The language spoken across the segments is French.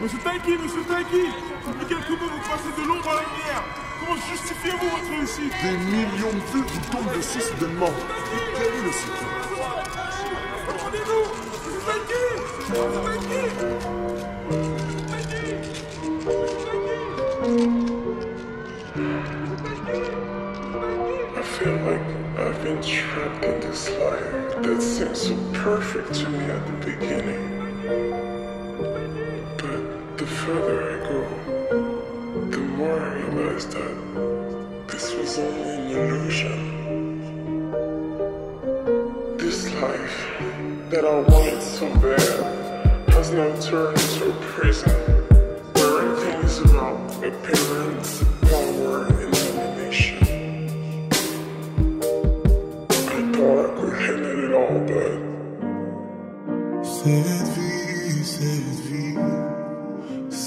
Monsieur Tanky, monsieur Tanky, depuis quelques mois, vous passez de l'ombre à la lumière. Comment justifiez-vous votre réussite? Des millions de vues vous tombent dessus soudainement. Et quel est le secret Attendez-nous Monsieur Tanky Monsieur Tanky I feel like I've been trapped in this life that seemed so perfect to me at the beginning. But the further I go, the more I realize that this was only an illusion. This life that I wanted so bad has now turned into a prison where everything is about appearance, power, and domination. I thought I could handle it all, but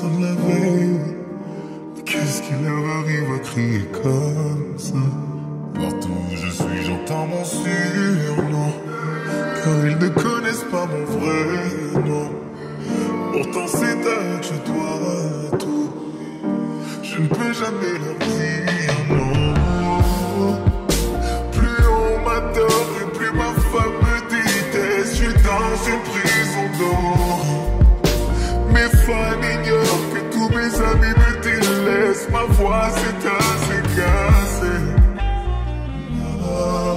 personne la veille. Qu'est-ce qui leur arrive à crier comme ça? Partout où je suis, j'entends mon surnom. Car ils ne connaissent pas mon vrai nom. Pourtant, c'est à que je dois tout. Je ne peux jamais leur dire non. Plus on m'adore et plus ma femme me déteste. Je suis dans une prison d'or. Mes fans ignorent amis me délaissent. Ma voix cassée. Ah,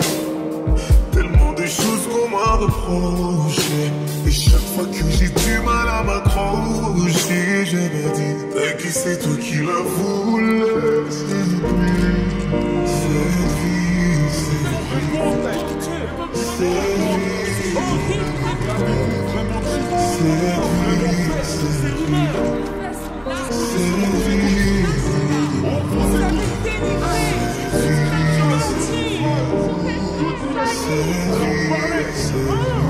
tellement de choses qu'on m'a reproché. Et chaque fois que j'ai du mal à m'accrocher, je me dis, qui c'est toi qui la voulais. Oh.